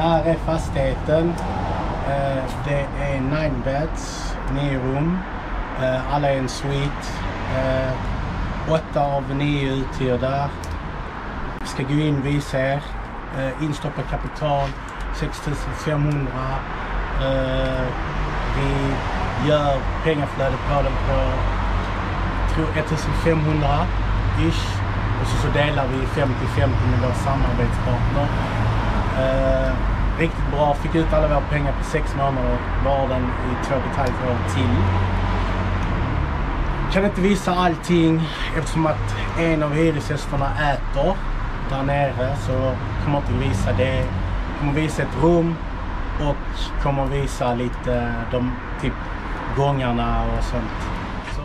här är fastigheten. Eh, det är 9-beds, 9 rum. Eh, alla är en suite. Eh, 8 av 9 uthyrda. Vi ska gå in och visa er. Eh, instoppat kapital 6500. Vi gör pengaflödet på den på tror 1500 ish. Och så, så delar vi 50-50 med vår samarbetspartner. Eh, riktigt bra. Fick ut alla våra pengar på sex månader. Var den i två och ett halvt år till. Kan inte visa allting eftersom att en av hyresgästerna äter där nere så kommer jag inte visa det. Kommer visa ett rum och kommer visa lite eh, de typ gångarna och sånt. Så,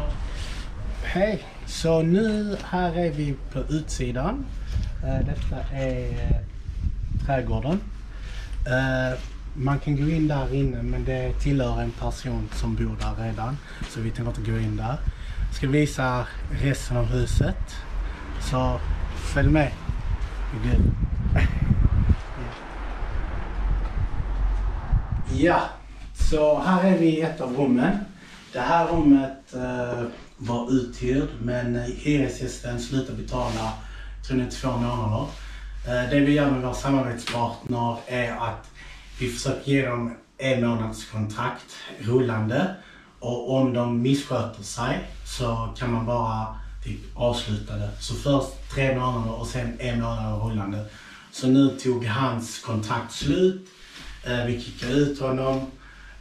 hej! Så nu här är vi på utsidan. Eh, detta är trädgården. Eh, Man kan gå in där inne men det tillhör en person som bor där redan. Så vi tänker inte gå in där. Jag ska visa resten av huset. Så följ med. Gud. Ja, så här är vi i ett av rummen. Det här rummet eh, var uthyrd men eh, hyresgästen slutade betala, tror ni, två månader. Eh, det vi gör med vår samarbetspartner är att vi försöker ge dem en månads kontrakt rullande och om de missköter sig så kan man bara typ avsluta det. Så först tre månader och sen en månad rullande. Så nu tog hans kontrakt slut. Eh, vi kickade ut honom.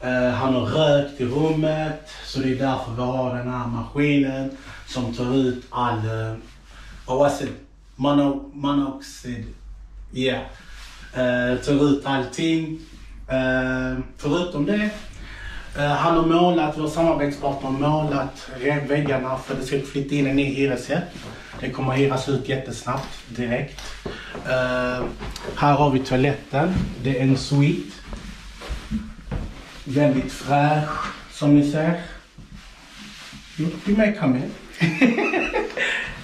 Eh, han har rökt i rummet så det är därför vi har den här maskinen som tar ut all... Uh. Mono, monoxid. Ja. Yeah. Uh, tar ut allting. Uh, förutom det, uh, han har målat, vår samarbetspartner har målat väggarna för det ska flytta in en ny hyresrätt. Det kommer att hyras ut jättesnabbt direkt. Uh, här har vi toaletten. Det är en suite. Väldigt fräsch som ni ser. You, may come in.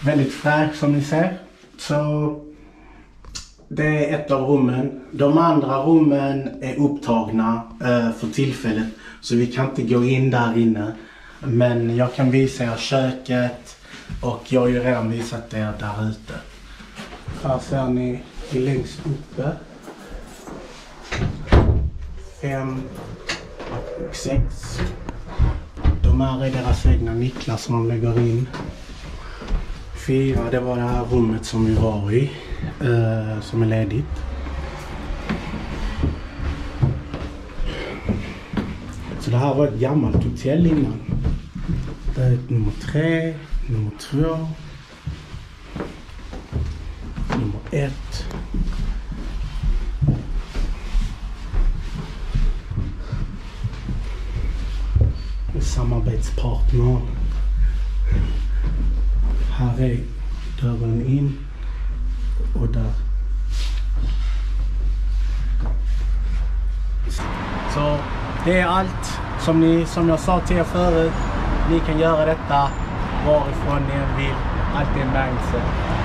Väldigt fräsch som ni ser. Så det är ett av rummen. De andra rummen är upptagna eh, för tillfället så vi kan inte gå in där inne. Men jag kan visa er köket och jag har ju redan visat er där ute. Här ser ni längst uppe. Fem och sex. De här är deras egna nycklar som de lägger in. Fyra, det var det här rummet som vi var i. Eh, som är ledigt. Så det här var ett gammalt hotell innan. Det är nummer tre, nummer två, nummer ett. Samarbetspartner. Här är dörren in och där. Så det är allt som, ni, som jag sa till er förut. Ni kan göra detta varifrån ni vill. Allt är mindset.